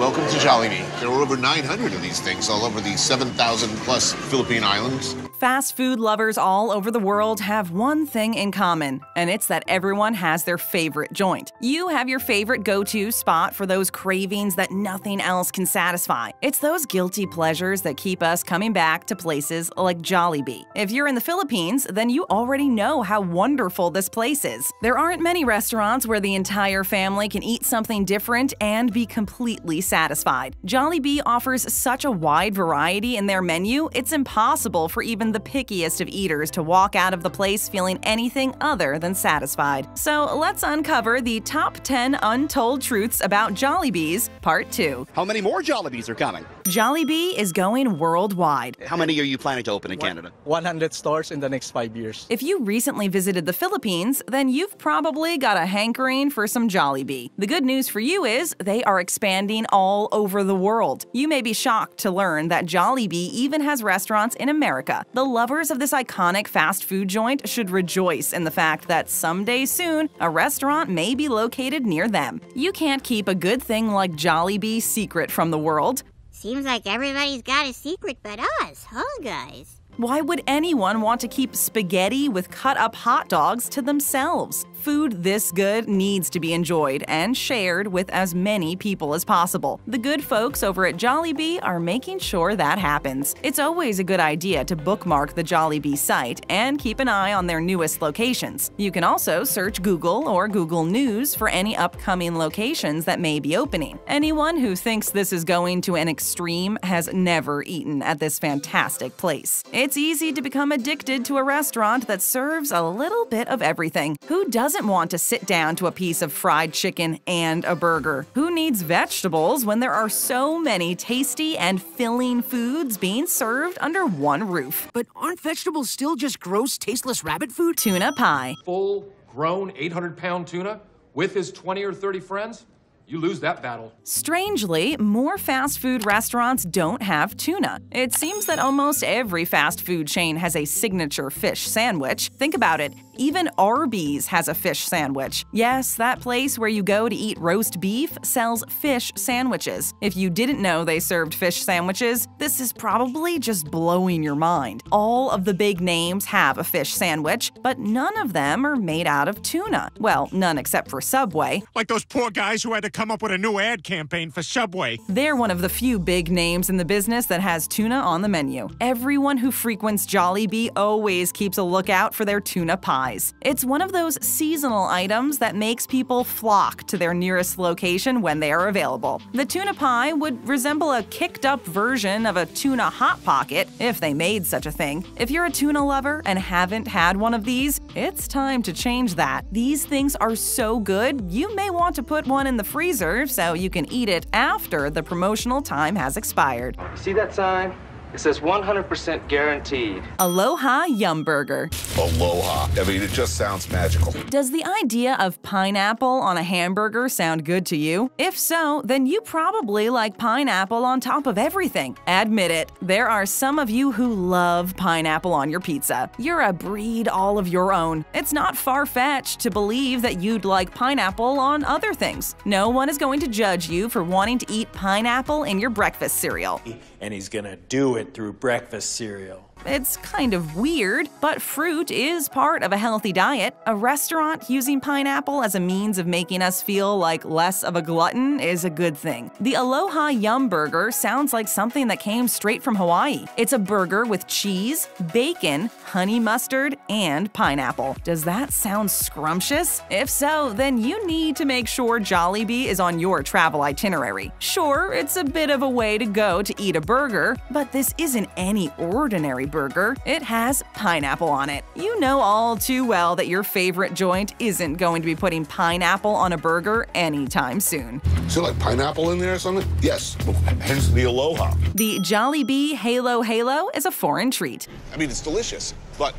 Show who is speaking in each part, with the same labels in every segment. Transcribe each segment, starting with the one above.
Speaker 1: Welcome to Jollibee. There are over 900 of these things all over the 7,000 plus Philippine islands.
Speaker 2: Fast food lovers all over the world have one thing in common, and it's that everyone has their favorite joint. You have your favorite go to spot for those cravings that nothing else can satisfy. It's those guilty pleasures that keep us coming back to places like Jollibee. If you're in the Philippines, then you already know how wonderful this place is. There aren't many restaurants where the entire family can eat something different and be completely satisfied. Jollibee offers such a wide variety in their menu, it's impossible for even the pickiest of eaters to walk out of the place feeling anything other than satisfied. So let's uncover the top 10 untold truths about Jollibees, Part 2.
Speaker 3: How many more Jollibees are coming?
Speaker 2: Jollibee is going worldwide.
Speaker 3: How many are you planning to open in Canada?
Speaker 4: 100 stores in the next five years.
Speaker 2: If you recently visited the Philippines, then you've probably got a hankering for some Jollibee. The good news for you is they are expanding all over the world. You may be shocked to learn that Jollibee even has restaurants in America. The lovers of this iconic fast food joint should rejoice in the fact that someday soon, a restaurant may be located near them. You can't keep a good thing like Jollibee secret from the world.
Speaker 5: Seems like everybody's got a secret but us, huh, guys?
Speaker 2: Why would anyone want to keep spaghetti with cut up hot dogs to themselves? Food this good needs to be enjoyed and shared with as many people as possible. The good folks over at Jollibee are making sure that happens. It's always a good idea to bookmark the Jollibee site and keep an eye on their newest locations. You can also search Google or Google News for any upcoming locations that may be opening. Anyone who thinks this is going to an extreme has never eaten at this fantastic place. It's easy to become addicted to a restaurant that serves a little bit of everything. Who doesn't want to sit down to a piece of fried chicken and a burger? Who needs vegetables when there are so many tasty and filling foods being served under one roof?
Speaker 6: But aren't vegetables still just gross, tasteless rabbit food?
Speaker 2: Tuna pie.
Speaker 7: Full grown 800 pound tuna with his 20 or 30 friends? You lose that battle.
Speaker 2: Strangely, more fast food restaurants don't have tuna. It seems that almost every fast food chain has a signature fish sandwich. Think about it. Even Arby's has a fish sandwich. Yes, that place where you go to eat roast beef sells fish sandwiches. If you didn't know they served fish sandwiches, this is probably just blowing your mind. All of the big names have a fish sandwich, but none of them are made out of tuna. Well, none except for Subway.
Speaker 8: Like those poor guys who had to come up with a new ad campaign for Subway.
Speaker 2: They're one of the few big names in the business that has tuna on the menu. Everyone who frequents Jollibee always keeps a lookout for their tuna pies. It's one of those seasonal items that makes people flock to their nearest location when they are available. The tuna pie would resemble a kicked up version of a tuna hot pocket if they made such a thing. If you're a tuna lover and haven't had one of these, it's time to change that. These things are so good, you may want to put one in the freezer so you can eat it after the promotional time has expired.
Speaker 9: See that sign? It says 100% guaranteed.
Speaker 2: Aloha Yum Burger.
Speaker 10: Aloha. I mean, it just sounds magical.
Speaker 2: Does the idea of pineapple on a hamburger sound good to you? If so, then you probably like pineapple on top of everything. Admit it, there are some of you who love pineapple on your pizza. You're a breed all of your own. It's not far fetched to believe that you'd like pineapple on other things. No one is going to judge you for wanting to eat pineapple in your breakfast cereal.
Speaker 11: And he's gonna do it through breakfast cereal.
Speaker 2: It's kind of weird, but fruit is part of a healthy diet. A restaurant using pineapple as a means of making us feel like less of a glutton is a good thing. The Aloha Yum Burger sounds like something that came straight from Hawaii. It's a burger with cheese, bacon, honey mustard, and pineapple. Does that sound scrumptious? If so, then you need to make sure Jollibee is on your travel itinerary. Sure, it's a bit of a way to go to eat a burger, but this isn't any ordinary burger. It has pineapple on it. You know all too well that your favorite joint isn't going to be putting pineapple on a burger anytime soon.
Speaker 10: Is there like pineapple in there or something? Yes, hence the aloha.
Speaker 2: The Jollibee Halo Halo is a foreign treat.
Speaker 1: I mean, it's delicious, but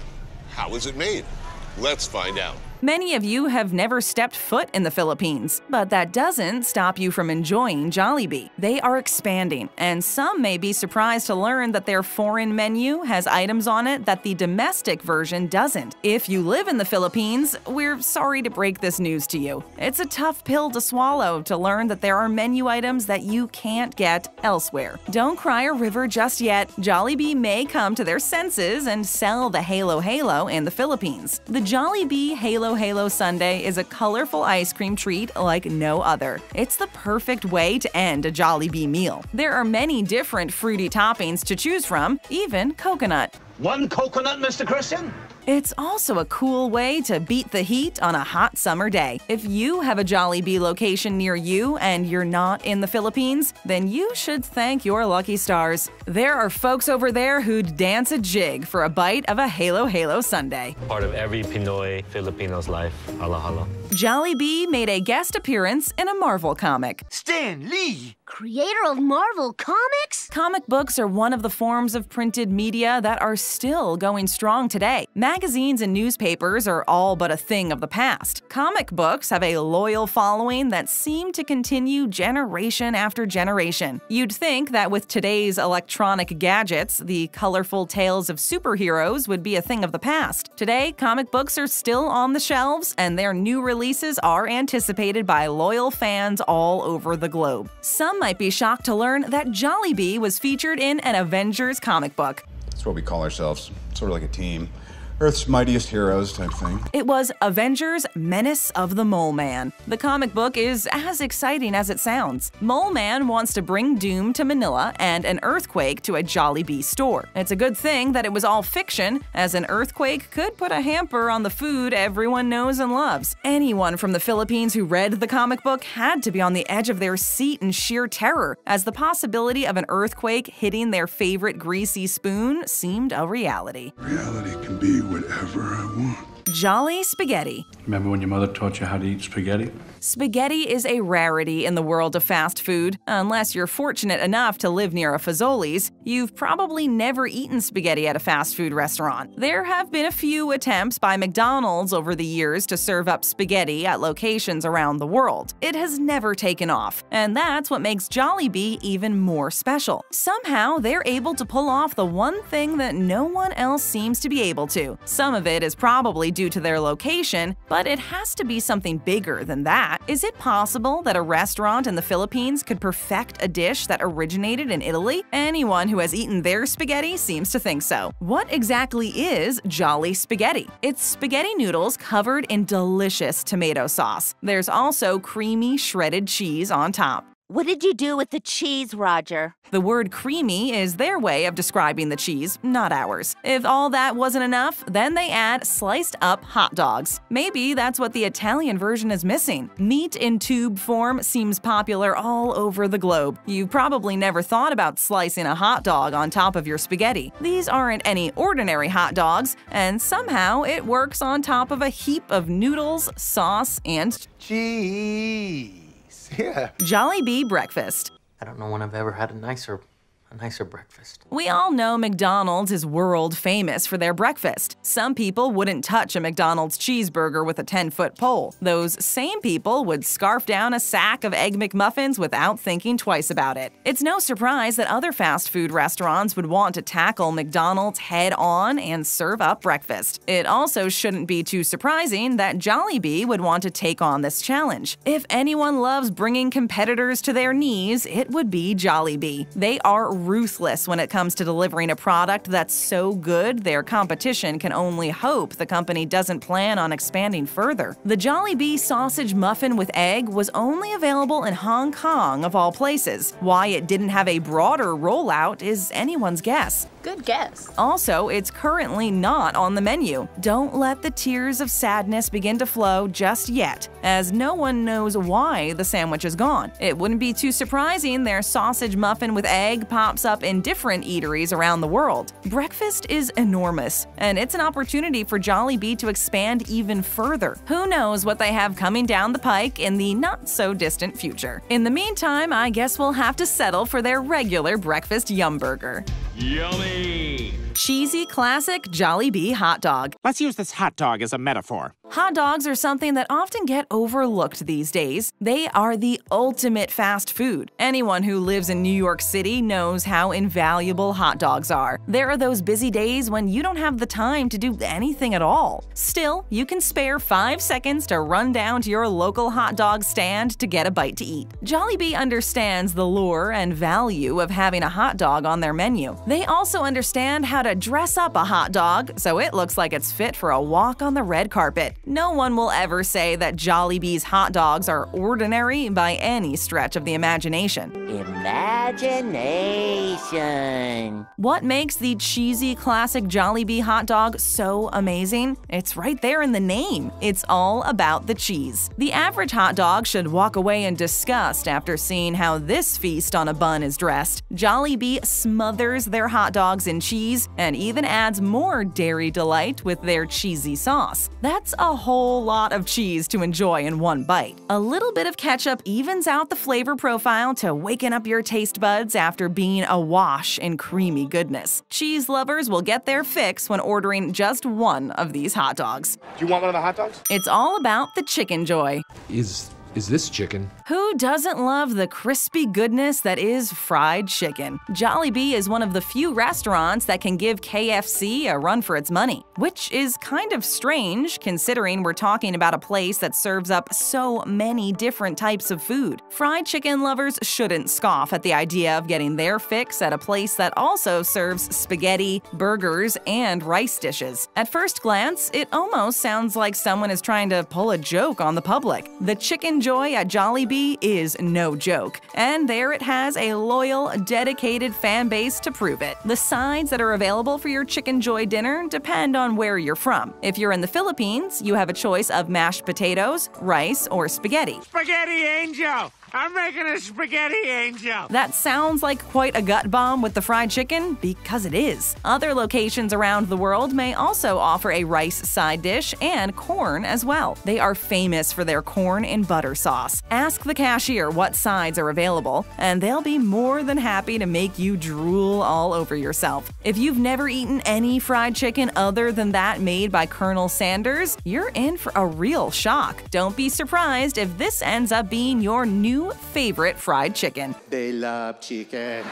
Speaker 1: how is it made? Let's find out.
Speaker 2: Many of you have never stepped foot in the Philippines, but that doesn't stop you from enjoying Jollibee. They are expanding, and some may be surprised to learn that their foreign menu has items on it that the domestic version doesn't. If you live in the Philippines, we're sorry to break this news to you. It's a tough pill to swallow to learn that there are menu items that you can't get elsewhere. Don't cry a river just yet. Jollibee may come to their senses and sell the Halo Halo in the Philippines. The Jollibee Halo Halo Sundae is a colorful ice cream treat like no other. It's the perfect way to end a Jollibee meal. There are many different fruity toppings to choose from, even coconut.
Speaker 12: One coconut, Mr. Christian?
Speaker 2: It's also a cool way to beat the heat on a hot summer day. If you have a Jollibee location near you and you're not in the Philippines, then you should thank your lucky stars. There are folks over there who'd dance a jig for a bite of a Halo Halo Sundae.
Speaker 13: Part of every Pinoy Filipino's life. Hala hala.
Speaker 2: Jollibee made a guest appearance in a Marvel comic.
Speaker 6: Stan Lee!
Speaker 5: Creator of Marvel Comics?
Speaker 2: Comic books are one of the forms of printed media that are still going strong today. Magazines and newspapers are all but a thing of the past. Comic books have a loyal following that seem to continue generation after generation. You'd think that with today's electronic gadgets, the colorful tales of superheroes would be a thing of the past. Today, comic books are still on the shelves, and their new releases are anticipated by loyal fans all over the globe. Some might be shocked to learn that Jollibee was featured in an Avengers comic book.
Speaker 14: That's what we call ourselves, sort of like a team. Earth's mightiest heroes type thing.
Speaker 2: It was Avengers Menace of the Mole Man. The comic book is as exciting as it sounds. Mole Man wants to bring doom to Manila and an earthquake to a Jollibee store. It's a good thing that it was all fiction, as an earthquake could put a hamper on the food everyone knows and loves. Anyone from the Philippines who read the comic book had to be on the edge of their seat in sheer terror, as the possibility of an earthquake hitting their favorite greasy spoon seemed a reality.
Speaker 15: Reality can be whatever I want.
Speaker 2: Jolly Spaghetti.
Speaker 16: Remember when your mother taught you how to eat spaghetti?
Speaker 2: Spaghetti is a rarity in the world of fast food. Unless you're fortunate enough to live near a Fazoli's, you've probably never eaten spaghetti at a fast food restaurant. There have been a few attempts by McDonald's over the years to serve up spaghetti at locations around the world. It has never taken off, and that's what makes Jollibee even more special. Somehow, they're able to pull off the one thing that no one else seems to be able to. Some of it is probably due to their location, but it has to be something bigger than that. Is it possible that a restaurant in the Philippines could perfect a dish that originated in Italy? Anyone who has eaten their spaghetti seems to think so. What exactly is Jolly Spaghetti? It's spaghetti noodles covered in delicious tomato sauce. There's also creamy shredded cheese on top.
Speaker 17: What did you do with the cheese, Roger?
Speaker 2: The word creamy is their way of describing the cheese, not ours. If all that wasn't enough, then they add sliced up hot dogs. Maybe that's what the Italian version is missing. Meat in tube form seems popular all over the globe. You probably never thought about slicing a hot dog on top of your spaghetti. These aren't any ordinary hot dogs, and somehow it works on top of a heap of noodles, sauce, and
Speaker 12: cheese. Yeah.
Speaker 2: Jollibee breakfast.
Speaker 18: I don't know when I've ever had a nicer a nicer breakfast.
Speaker 2: We all know McDonald's is world famous for their breakfast. Some people wouldn't touch a McDonald's cheeseburger with a 10 foot pole. Those same people would scarf down a sack of Egg McMuffins without thinking twice about it. It's no surprise that other fast food restaurants would want to tackle McDonald's head on and serve up breakfast. It also shouldn't be too surprising that Jollibee would want to take on this challenge. If anyone loves bringing competitors to their knees, it would be Jollibee. They are ruthless when it comes to delivering a product that's so good their competition can only hope the company doesn't plan on expanding further. The Jollibee sausage muffin with egg was only available in Hong Kong, of all places. Why it didn't have a broader rollout is anyone's guess.
Speaker 17: Good guess.
Speaker 2: Also, it's currently not on the menu. Don't let the tears of sadness begin to flow just yet, as no one knows why the sandwich is gone. It wouldn't be too surprising their sausage muffin with egg pops up in different eateries around the world. Breakfast is enormous, and it's an opportunity for Jollibee to expand even further. Who knows what they have coming down the pike in the not so distant future. In the meantime, I guess we'll have to settle for their regular breakfast yum burger.
Speaker 8: Yummy!
Speaker 2: Cheesy classic Jollibee hot dog.
Speaker 8: Let's use this hot dog as a metaphor.
Speaker 2: Hot dogs are something that often get overlooked these days. They are the ultimate fast food. Anyone who lives in New York City knows how invaluable hot dogs are. There are those busy days when you don't have the time to do anything at all. Still, you can spare five seconds to run down to your local hot dog stand to get a bite to eat. Jollibee understands the lure and value of having a hot dog on their menu. They also understand how to dress up a hot dog so it looks like it's fit for a walk on the red carpet. No one will ever say that Jollibee's hot dogs are ordinary by any stretch of the imagination.
Speaker 17: Imagination.
Speaker 2: What makes the cheesy classic Jollibee hot dog so amazing? It's right there in the name. It's all about the cheese. The average hot dog should walk away in disgust after seeing how this feast on a bun is dressed. Jollibee smothers their hot dogs in cheese and even adds more dairy delight with their cheesy sauce. That's a whole lot of cheese to enjoy in one bite. A little bit of ketchup evens out the flavor profile to waken up your taste buds after being awash in creamy goodness. Cheese lovers will get their fix when ordering just one of these hot dogs.
Speaker 19: Do you want one of the hot dogs?
Speaker 2: It's all about the Chickenjoy.
Speaker 7: Is is this chicken?
Speaker 2: Who doesn't love the crispy goodness that is fried chicken? Jollibee is one of the few restaurants that can give KFC a run for its money, which is kind of strange considering we're talking about a place that serves up so many different types of food. Fried chicken lovers shouldn't scoff at the idea of getting their fix at a place that also serves spaghetti, burgers, and rice dishes. At first glance, it almost sounds like someone is trying to pull a joke on the public. The chicken joy at Jollibee is no joke, and there it has a loyal, dedicated fan base to prove it. The sides that are available for your Chickenjoy dinner depend on where you're from. If you're in the Philippines, you have a choice of mashed potatoes, rice, or spaghetti.
Speaker 8: Spaghetti angel! I'm making a spaghetti angel!
Speaker 2: That sounds like quite a gut bomb with the fried chicken, because it is. Other locations around the world may also offer a rice side dish and corn as well. They are famous for their corn and butter sauce. Ask the cashier what sides are available, and they'll be more than happy to make you drool all over yourself. If you've never eaten any fried chicken other than that made by Colonel Sanders, you're in for a real shock. Don't be surprised if this ends up being your new favorite fried chicken.
Speaker 12: They love chicken.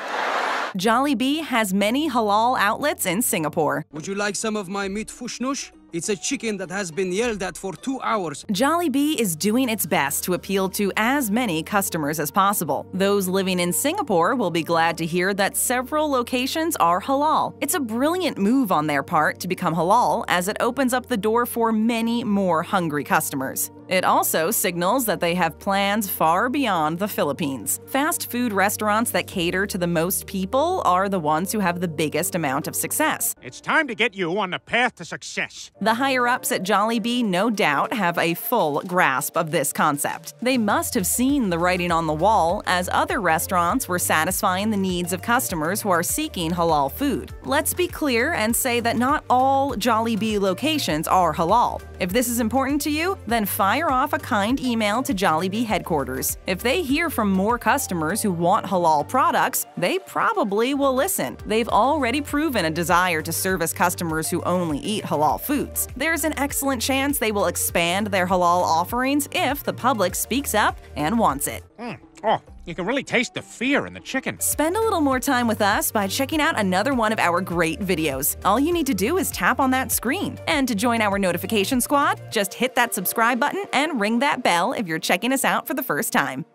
Speaker 2: Jollibee has many halal outlets in Singapore.
Speaker 6: Would you like some of my meat fushnush? It's a chicken that has been yelled at for two hours.
Speaker 2: Jollibee is doing its best to appeal to as many customers as possible. Those living in Singapore will be glad to hear that several locations are halal. It's a brilliant move on their part to become halal as it opens up the door for many more hungry customers. It also signals that they have plans far beyond the Philippines. Fast food restaurants that cater to the most people are the ones who have the biggest amount of success.
Speaker 8: It's time to get you on the path to success.
Speaker 2: The higher ups at Jollibee no doubt have a full grasp of this concept. They must have seen the writing on the wall as other restaurants were satisfying the needs of customers who are seeking halal food. Let's be clear and say that not all Jollibee locations are halal. If this is important to you, then fire off a kind email to Jollibee headquarters. If they hear from more customers who want halal products, they probably will listen. They've already proven a desire to service customers who only eat halal foods. There's an excellent chance they will expand their halal offerings if the public speaks up and wants it.
Speaker 8: Mm. Oh, you can really taste the fear in the chicken.
Speaker 2: Spend a little more time with us by checking out another one of our great videos. All you need to do is tap on that screen. And to join our notification squad, just hit that subscribe button and ring that bell if you're checking us out for the first time.